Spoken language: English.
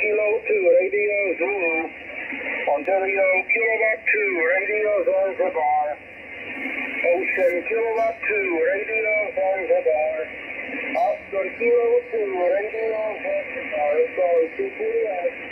Kilo 2, radio Zulu. Ontario Kilowatt 2, radio Zanzibar. Ocean Kilowatt 2, radio Zanzibar. Oscar Kilo 2, radio Zanzibar. sorry, to